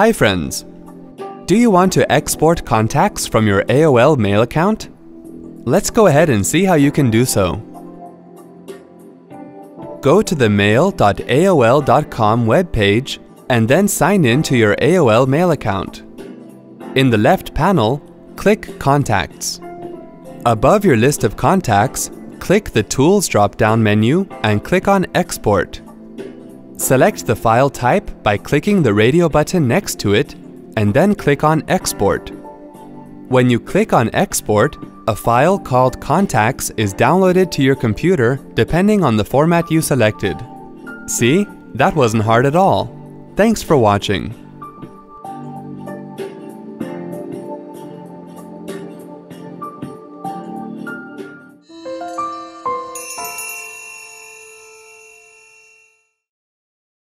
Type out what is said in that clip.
Hi friends! Do you want to export contacts from your AOL mail account? Let's go ahead and see how you can do so. Go to the mail.aol.com webpage and then sign in to your AOL mail account. In the left panel, click Contacts. Above your list of contacts, click the Tools drop-down menu and click on Export. Select the file type by clicking the radio button next to it and then click on Export. When you click on Export, a file called Contacts is downloaded to your computer depending on the format you selected. See? That wasn't hard at all. Thanks for watching.